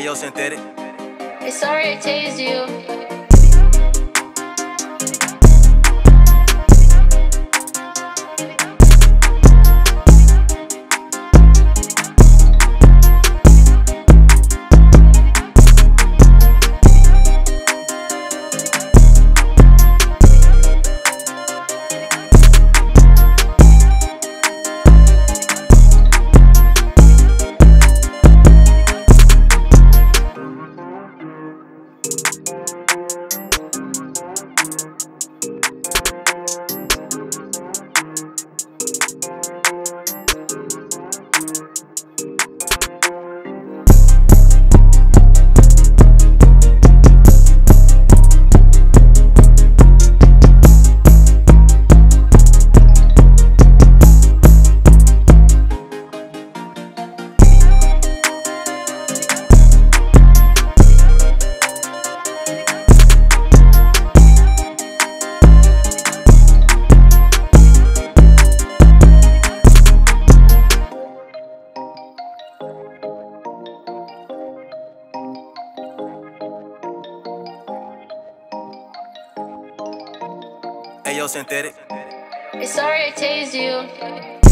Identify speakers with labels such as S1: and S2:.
S1: Synthetic.
S2: Hey, sorry I tased you.
S1: Hey, yo, synthetic.
S2: Hey, sorry I tased you.